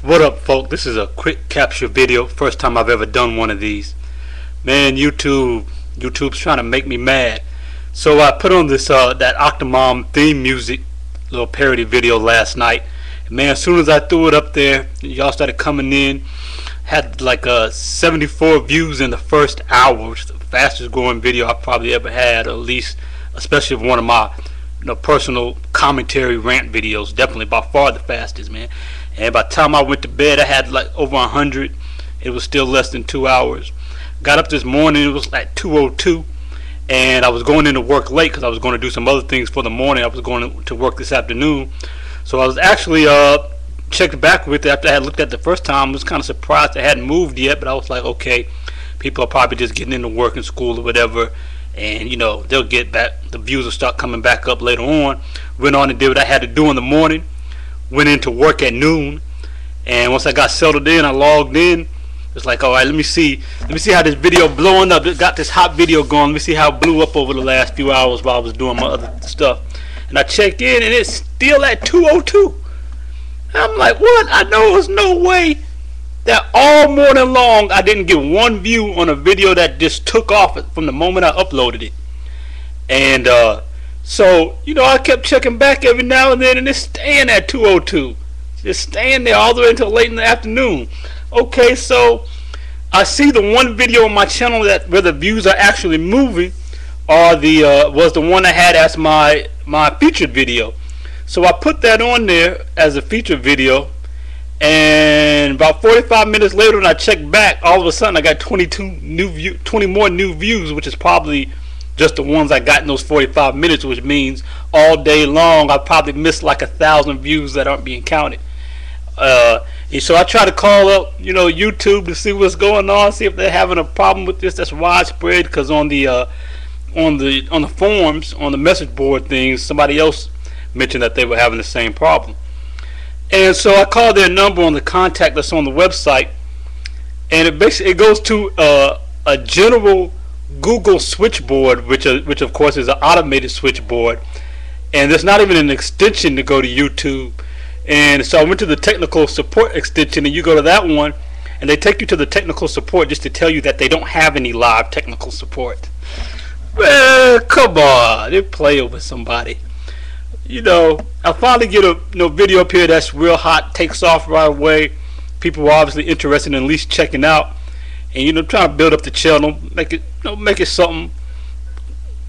What up folk, this is a quick capture video, first time I've ever done one of these. Man, YouTube, YouTube's trying to make me mad. So I put on this, uh, that Octomom theme music, little parody video last night. Man, as soon as I threw it up there, y'all started coming in. Had like uh, 74 views in the first hour, which the fastest growing video I've probably ever had, or at least, especially one of my know, personal commentary rant videos. Definitely by far the fastest, man. And by the time I went to bed, I had like over 100. It was still less than two hours. Got up this morning, it was like 202. And I was going into work late because I was going to do some other things for the morning. I was going to work this afternoon. So I was actually uh, checked back with it after I had looked at the first time. I was kind of surprised I hadn't moved yet, but I was like, okay, people are probably just getting into work and school or whatever and you know they'll get back the views will start coming back up later on. Went on and did what i had to do in the morning. Went into work at noon. And once i got settled in i logged in. It's like all right let me see let me see how this video blowing up. Got this hot video going. Let me see how it blew up over the last few hours while i was doing my other stuff. And i checked in and it's still at 202 i'm like what? I know there's no way that all morning long I didn't get one view on a video that just took off from the moment I uploaded it. And uh, so, you know, I kept checking back every now and then and it's staying at 202. Just staying there all the way until late in the afternoon. Okay, so I see the one video on my channel that where the views are actually moving are the uh, was the one I had as my my featured video. So I put that on there as a featured video and about 45 minutes later when I checked back all of a sudden I got 22 new view 20 more new views which is probably just the ones I got in those 45 minutes which means all day long I probably missed like a thousand views that aren't being counted. Uh, and so I try to call up you know YouTube to see what's going on see if they're having a problem with this that's widespread because on the uh, on the on the forums on the message board things somebody else mentioned that they were having the same problem and so I called their number on the contact that's on the website, and it basically it goes to uh, a general Google switchboard, which uh, which of course is an automated switchboard, and there's not even an extension to go to YouTube. And so I went to the technical support extension, and you go to that one, and they take you to the technical support just to tell you that they don't have any live technical support. Well, come on, they play over somebody you know, I finally get a you know, video up here that's real hot, takes off right away. People are obviously interested in at least checking out, and you know, trying to build up the channel, make it, you know, make it something,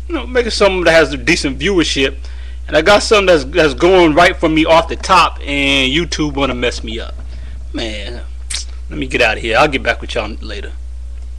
you know, make it something that has a decent viewership. And I got something that's that's going right for me off the top, and YouTube wanna mess me up. Man, let me get out of here. I'll get back with y'all later.